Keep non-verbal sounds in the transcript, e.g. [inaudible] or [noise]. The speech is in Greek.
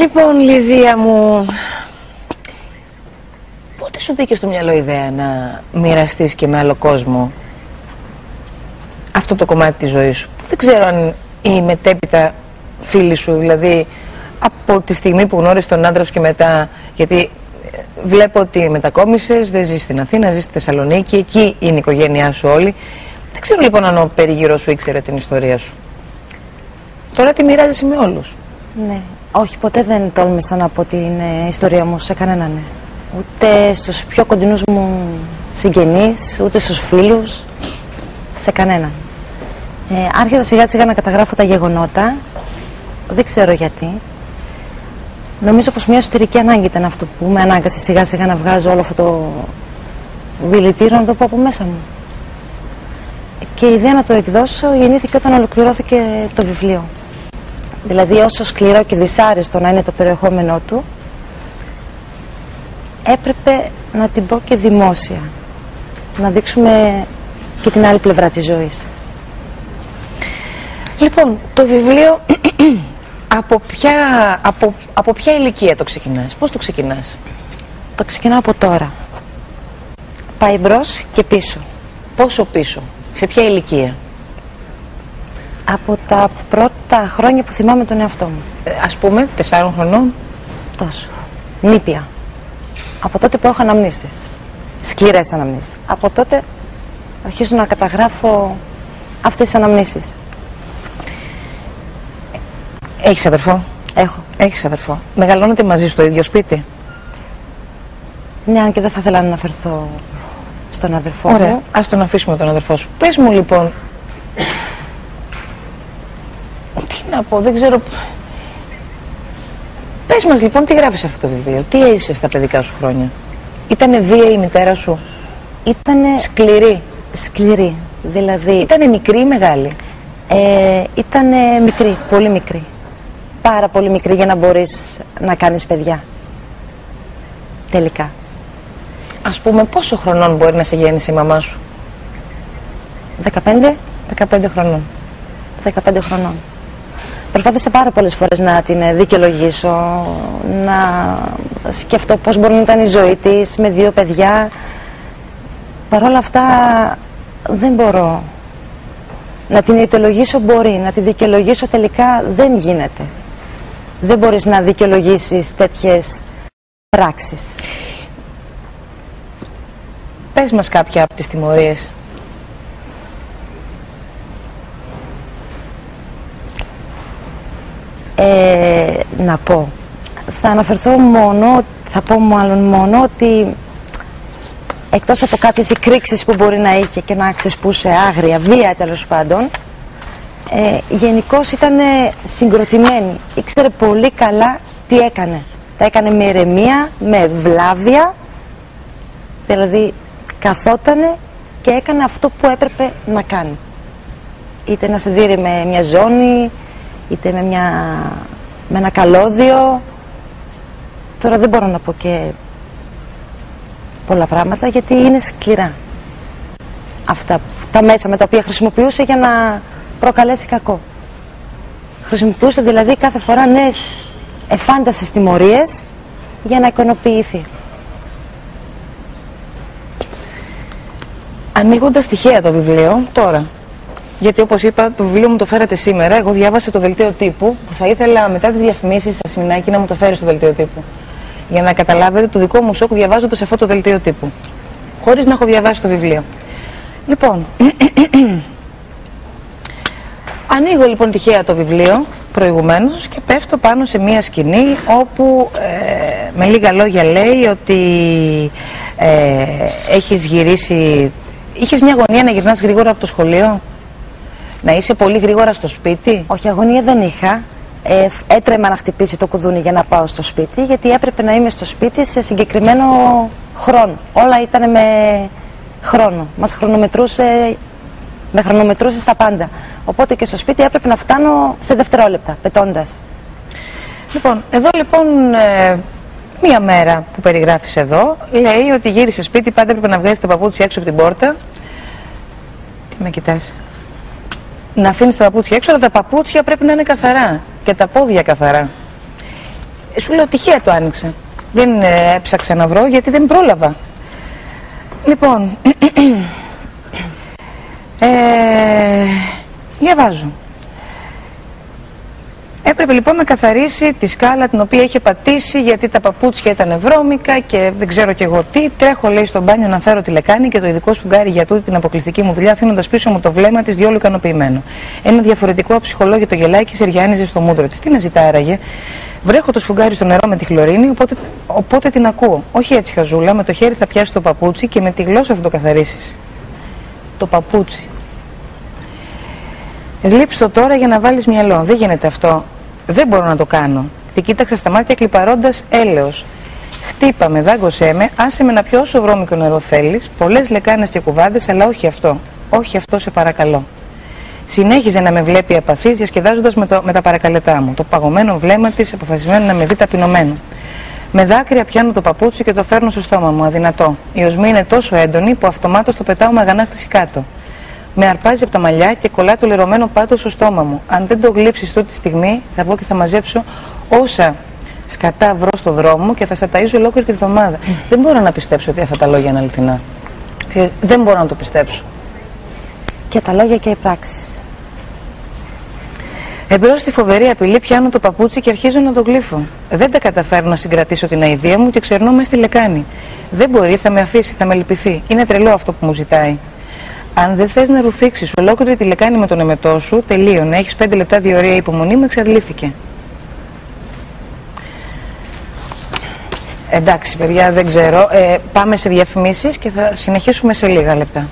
Λοιπόν, Λιδία μου, πότε σου μπήκε στο μυαλό η ιδέα να μοιραστείς και με άλλο κόσμο αυτό το κομμάτι της ζωής σου; Δεν ξέρω αν η μετέπειτα φίλη σου, δηλαδή από τη στιγμή που γνώρισε τον άντρα σου και μετά, γιατί ε, βλέπω ότι μετακόμισες, δεν ζεις στην Αθήνα, ζεις στη Θεσσαλονίκη, εκεί είναι η οικογένειά σου όλη. Δεν ξέρω λοιπόν αν ο περιγύρω σου ήξερε την ιστορία σου. Τώρα τη μοιράζεσαι με όλους. Ναι. Όχι, ποτέ δεν τόλμησα να πω την ε, ιστορία μου σε κανέναν. Ναι. Ούτε στους πιο κοντινούς μου συγγενείς, ούτε στους φίλους, σε κανέναν. Ε, άρχισα σιγά σιγά να καταγράφω τα γεγονότα, δεν ξέρω γιατί. Νομίζω πως μια εσωτερική ανάγκη ήταν αυτό που με ανάγκασε σιγά σιγά να βγάζω όλο αυτό το δηλητήριο να το πω από μέσα μου. Και η ιδέα να το εκδώσω γεννήθηκε όταν ολοκληρώθηκε το βιβλίο. Δηλαδή όσο σκληρό και δυσάρεστο να είναι το περιεχόμενό του, έπρεπε να την πω και δημόσια. Να δείξουμε και την άλλη πλευρά της ζωής. Λοιπόν, το βιβλίο [clears throat] από ποια, από, από ποια ηλικία το ξεκινάς, πώς το ξεκινάς; Το ξεκινάω από τώρα. Πάει μπρος και πίσω. Πόσο πίσω, σε ποια ηλικία; Από τα πρώτα χρόνια που θυμάμαι τον εαυτό μου. Ε, ας πούμε, τεσσάρων χρονών. Τόσο. Νήπια. Από τότε που έχω αναμνήσεις. Σκληρές αναμνήσεις. Από τότε αρχίζω να καταγράφω αυτές τις αναμνήσεις. Έχεις αδερφό; Έχω. Έχεις αδερφό. Μεγαλώνετε μαζί στο ίδιο σπίτι; Ναι, αν και δεν θα ήθελα να αναφερθώ στον αδερφό Ωραία. μου. Ας τον αφήσουμε τον αδερφό σου. Πες μου λοιπόν... Τι να πω, δεν ξέρω... Πες μας λοιπόν τι γράφεις σε αυτό το βιβλίο. Τι είσαι στα παιδικά σου χρόνια. Ήτανε βία η μητέρα σου; Ήτανε Σκληρή; σκληρή. Δηλαδή, Ήτανε μικρή ή μεγάλη; ε, ήτανε μικρή, πολύ μικρή. Πάρα πολύ μικρή για να μπορείς να κάνεις παιδιά. Τελικά. Ας πούμε πόσο χρονών μπορεί να σε γέννησε η μαμά σου; 15, 15 χρονών. 15 χρονών. Προσπάθησα πάρα πολλές φορές να την ε, δικαιολογήσω, να σκεφτώ πώς μπορεί να ήταν η ζωή της με δύο παιδιά. Παρ' όλα αυτά δεν μπορώ. Να την αιτιολογήσω μπορεί, να τη δικαιολογήσω τελικά δεν γίνεται. Δεν μπορείς να δικαιολογήσεις τέτοιες πράξεις. Πες μας κάποια από τις τιμωρίες. Ε, να πω. Θα αναφερθώ μόνο, θα πω μάλλον μόνο ότι εκτός από κάποιες εκρήξεις που μπορεί να είχε και να ξεσπούσε άγρια, βία τέλος πάντων, ε, γενικώς ήταν συγκροτημένη. Ήξερε πολύ καλά τι έκανε. Τα έκανε με ηρεμία, με βλάβεια, δηλαδή καθότανε και έκανε αυτό που έπρεπε να κάνει. Είτε να σε δίνει με μια ζώνη, είτε με, μια, με ένα καλώδιο. Τώρα δεν μπορώ να πω και πολλά πράγματα γιατί είναι σκληρά αυτά τα μέσα με τα οποία χρησιμοποιούσε για να προκαλέσει κακό. Χρησιμοποιούσε δηλαδή κάθε φορά νέες εφάντασες τιμωρίες για να εικονοποιηθεί. Ανοίγοντας τυχαία το βιβλίο τώρα. Γιατί όπως είπα, το βιβλίο μου το φέρατε σήμερα. Εγώ διάβασα το δελτίο τύπου που θα ήθελα μετά τις διαφημίσεις σας Σιμινάκη να μου το φέρεις στο δελτίο τύπου. Για να καταλάβετε το δικό μου σοκ διαβάζοντας αυτό το δελτίο τύπου. Χωρίς να έχω διαβάσει το βιβλίο. Λοιπόν, [clears throat] ανοίγω λοιπόν τυχαία το βιβλίο προηγουμένως και πέφτω πάνω σε μία σκηνή όπου ε, με λίγα λόγια λέει ότι ε, έχεις γυρίσει Είχες μια αγωνία να γυρνάς γρήγορα από το σχολείο, να είσαι πολύ γρήγορα στο σπίτι; Όχι, αγωνία δεν είχα. Ε, έτρεμα να χτυπήσει το κουδούνι για να πάω στο σπίτι, γιατί έπρεπε να είμαι στο σπίτι σε συγκεκριμένο χρόνο. Όλα ήταν με χρόνο. Μας χρονομετρούσε, με χρονομετρούσε στα πάντα. Οπότε και στο σπίτι έπρεπε να φτάνω σε δευτερόλεπτα, πετώντας. Λοιπόν, εδώ λοιπόν ε, μία μέρα που περιγράφεις εδώ λέει ότι γύρισε σπίτι, πάντα έπρεπε να βγάλεις τα παπούτσια έξω από την πόρτα. Τι με κοιτάς; Να αφήνεις τα παπούτσια έξω, αλλά τα παπούτσια πρέπει να είναι καθαρά και τα πόδια καθαρά. σου λέω τυχαία το άνοιξε. Δεν ε, έψαξα να βρω γιατί δεν πρόλαβα. Λοιπόν, [clears throat] ε, διαβάζω. Έπρεπε λοιπόν να καθαρίσει τη σκάλα την οποία είχε πατήσει γιατί τα παπούτσια ήταν βρώμικα και δεν ξέρω κι εγώ τι. Τρέχω λέει στο μπάνιο να φέρω τη λεκάνη και το ειδικό σφουγγάρι για τούτη την αποκλειστική μου δουλειά, αφήνοντας πίσω μου το βλέμμα της διόλου ικανοποιημένο. Ένα διαφορετικό ψυχολόγιο το γελάει και σεριάνιζε στο μούτρο της. Τι να ζητά άραγε; Βρέχω το σφουγγάρι στο νερό με τη χλωρίνη, οπότε, οπότε την ακούω. Όχι έτσι χαζούλα, με το χέρι θα πιάσει το παπούτσι και με τη γλώσσα θα το καθαρίσεις. Το παπούτσι. Λείψτε τώρα για να βάλεις μυαλό. Δεν γίνεται αυτό. Δεν μπορώ να το κάνω. Την κοίταξα στα μάτια κλιπαρώντας έλεος. Χτύπαμε, δάγκωσέ με, άσε με να πιω όσο βρώμικο νερό θέλεις, πολλές λεκάνες και κουβάδες, αλλά όχι αυτό. Όχι αυτό, σε παρακαλώ. Συνέχιζε να με βλέπει απαθής, διασκεδάζοντας με, με τα παρακαλετά μου. Το παγωμένο βλέμμα της, αποφασισμένο να με δει ταπεινωμένο. Με δάκρυα πιάνω το παπούτσι και το φέρνω στο στόμα μου, αδυνατό. Η οσμή είναι τόσο έντονη που αυτομάτως το πετάω με αγανάκτηση κάτω. Με αρπάζει από τα μαλλιά και κολλά το λερωμένο πάτο στο στόμα μου. Αν δεν το γλύψεις τότε τη στιγμή, θα βγω και θα μαζέψω όσα σκατά βρω στο δρόμο και θα στα ταΐζω ολόκληρη τη βδομάδα. Δεν μπορώ να πιστέψω ότι αυτά τα λόγια είναι αληθινά. Δεν μπορώ να το πιστέψω. Και τα λόγια και οι πράξεις. Εμπρός στη φοβερή απειλή πιάνω το παπούτσι και αρχίζω να το γλύφω. Δεν τα καταφέρω να συγκρατήσω την αηδία μου και ξερνώ μες στη λεκάνη. Δεν μπορεί, θα με αφήσει, θα με λυπηθεί. Είναι τρελό αυτό που μου ζητάει. Αν δεν θες να ρουφήξεις ολόκληρη τη λεκάνη με τον εμετό σου, τελείωνε. Έχεις πέντε λεπτά διορία υπομονή μου, εξαντλήθηκε. Εντάξει, παιδιά, δεν ξέρω. Ε, πάμε σε διαφημίσεις και θα συνεχίσουμε σε λίγα λεπτά.